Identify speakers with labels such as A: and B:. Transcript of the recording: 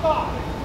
A: Come.